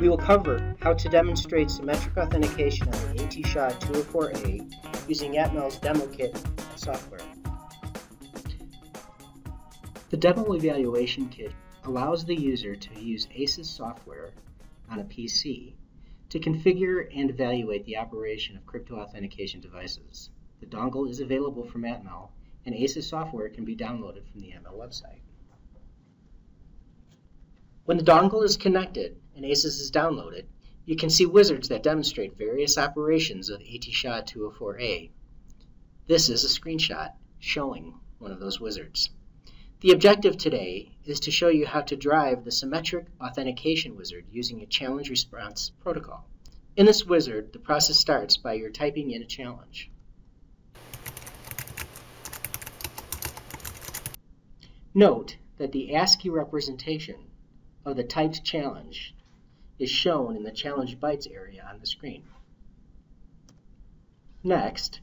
We will cover how to demonstrate symmetric authentication on the AT-SHA 204A using Atmel's demo kit software. The demo evaluation kit allows the user to use ACES software on a PC to configure and evaluate the operation of crypto authentication devices. The dongle is available from Atmel, and ACES software can be downloaded from the Atmel website. When the dongle is connected and ACES is downloaded, you can see wizards that demonstrate various operations of AT-SHA 204A. This is a screenshot showing one of those wizards. The objective today is to show you how to drive the symmetric authentication wizard using a challenge response protocol. In this wizard, the process starts by your typing in a challenge. Note that the ASCII representation of the typed challenge is shown in the challenge bytes area on the screen. Next,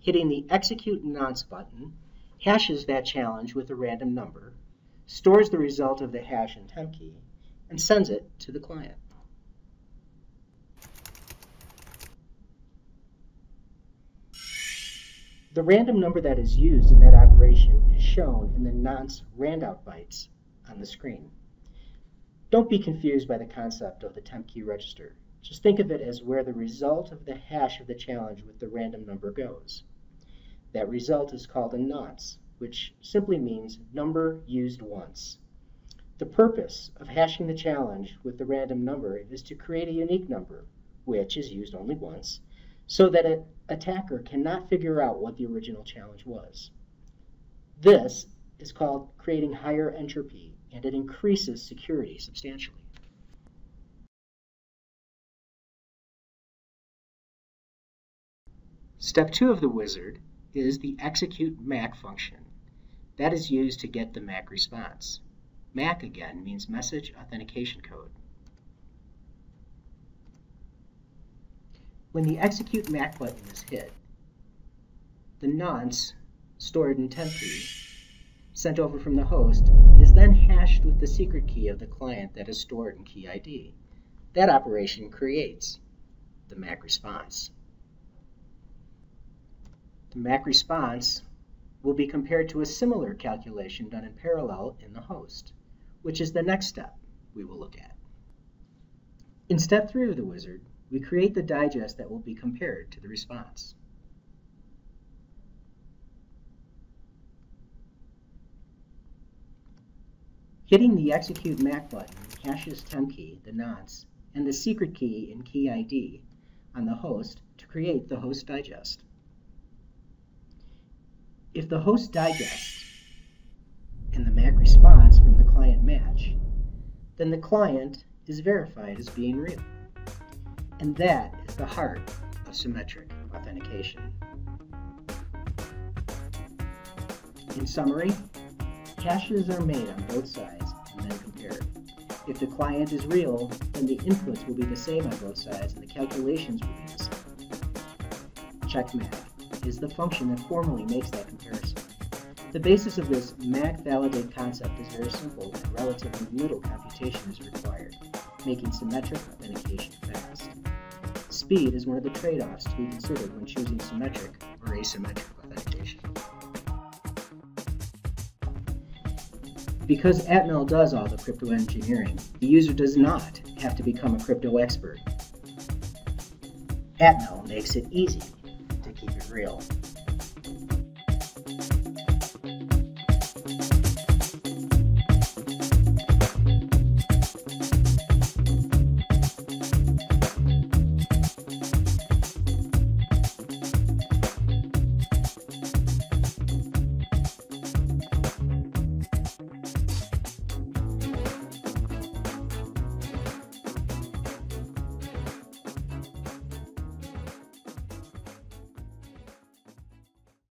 hitting the Execute Nonce button hashes that challenge with a random number, stores the result of the hash and temp key, and sends it to the client. The random number that is used in that operation is shown in the nonce randout bytes on the screen. Don't be confused by the concept of the temp key register. Just think of it as where the result of the hash of the challenge with the random number goes. That result is called a nonce, which simply means number used once. The purpose of hashing the challenge with the random number is to create a unique number, which is used only once, so that an attacker cannot figure out what the original challenge was. This is called creating higher entropy, and it increases security substantially. Step 2 of the wizard is the execute MAC function. That is used to get the MAC response. MAC again means message authentication code. When the execute MAC button is hit, the nonce stored in temp sent over from the host is then hashed with the secret key of the client that is stored in key ID. That operation creates the MAC response. The MAC response will be compared to a similar calculation done in parallel in the host, which is the next step we will look at. In step 3 of the wizard, we create the digest that will be compared to the response. Hitting the Execute MAC button hashes temp key, the nonce, and the secret key in key ID on the host to create the host digest. If the host digest and the MAC response from the client match, then the client is verified as being real. And that is the heart of symmetric authentication. In summary, hashes are made on both sides If the client is real, then the inputs will be the same on both sides and the calculations will be the same. Check MAC is the function that formally makes that comparison. The basis of this MAC validate concept is very simple and relatively little computation is required, making symmetric authentication fast. Speed is one of the trade-offs to be considered when choosing symmetric or asymmetric Because Atmel does all the crypto engineering, the user does not have to become a crypto expert. Atmel makes it easy to keep it real.